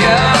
Yeah.